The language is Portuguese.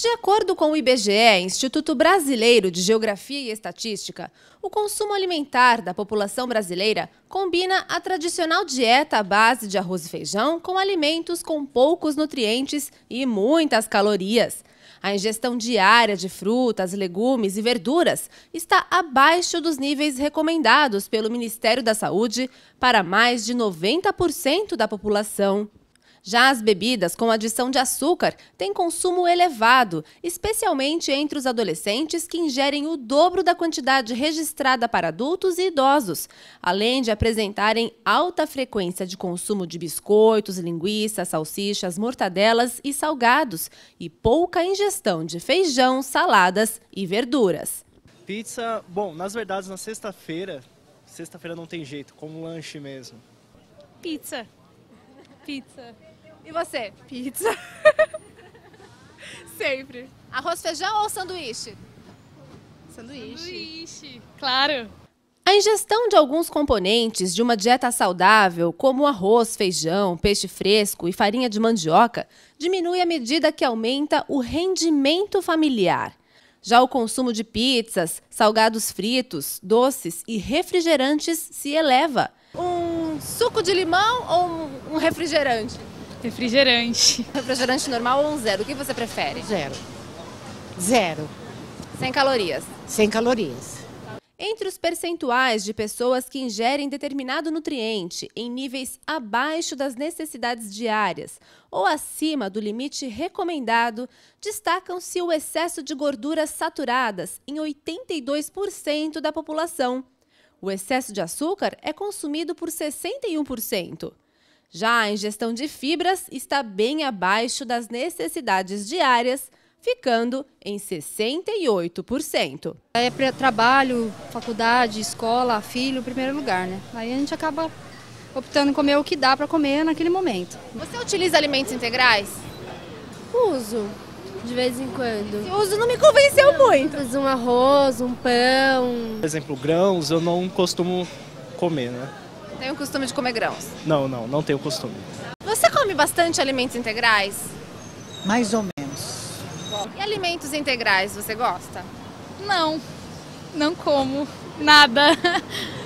De acordo com o IBGE, Instituto Brasileiro de Geografia e Estatística, o consumo alimentar da população brasileira combina a tradicional dieta à base de arroz e feijão com alimentos com poucos nutrientes e muitas calorias. A ingestão diária de frutas, legumes e verduras está abaixo dos níveis recomendados pelo Ministério da Saúde para mais de 90% da população. Já as bebidas com adição de açúcar têm consumo elevado, especialmente entre os adolescentes que ingerem o dobro da quantidade registrada para adultos e idosos, além de apresentarem alta frequência de consumo de biscoitos, linguiças, salsichas, mortadelas e salgados e pouca ingestão de feijão, saladas e verduras. Pizza, bom, nas verdades, na sexta-feira, sexta-feira não tem jeito, como lanche mesmo. Pizza. Pizza. E você? Pizza. Sempre. Arroz, feijão ou sanduíche? Sanduíche. Sanduíche. Claro. A ingestão de alguns componentes de uma dieta saudável, como arroz, feijão, peixe fresco e farinha de mandioca, diminui à medida que aumenta o rendimento familiar. Já o consumo de pizzas, salgados fritos, doces e refrigerantes se eleva. Um suco de limão ou um refrigerante? Refrigerante. Refrigerante normal ou um zero? O que você prefere? Zero. Zero. Sem calorias. Sem calorias. Entre os percentuais de pessoas que ingerem determinado nutriente em níveis abaixo das necessidades diárias ou acima do limite recomendado, destacam-se o excesso de gorduras saturadas em 82% da população. O excesso de açúcar é consumido por 61%. Já a ingestão de fibras está bem abaixo das necessidades diárias, ficando em 68%. É para trabalho, faculdade, escola, filho, em primeiro lugar, né? Aí a gente acaba optando em comer o que dá para comer naquele momento. Você utiliza alimentos integrais? Uso, de vez em quando. Esse uso não me convenceu muito. Uso um arroz, um pão. Por exemplo, grãos eu não costumo comer, né? Tem o costume de comer grãos? Não, não, não tenho costume. Você come bastante alimentos integrais? Mais ou menos. E alimentos integrais, você gosta? Não, não como nada.